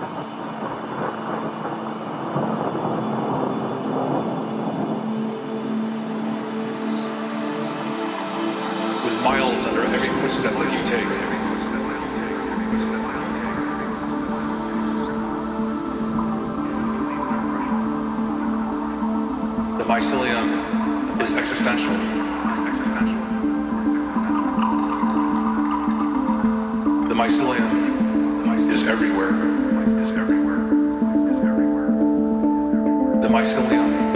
With miles under every footstep that you take. The mycelium is existential. The mycelium is everywhere. Mycelium.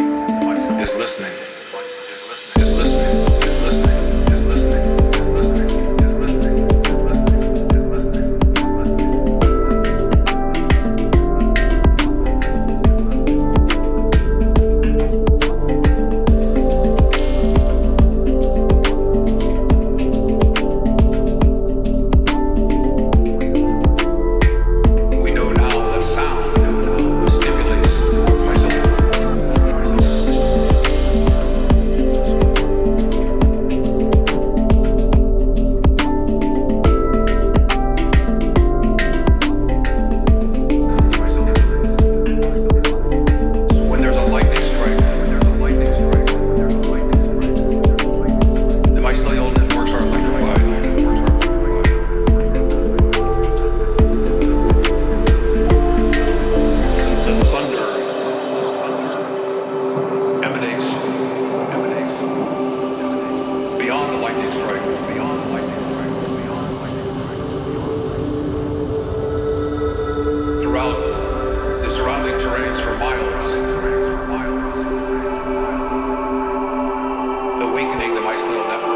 awakening the mycelial Network.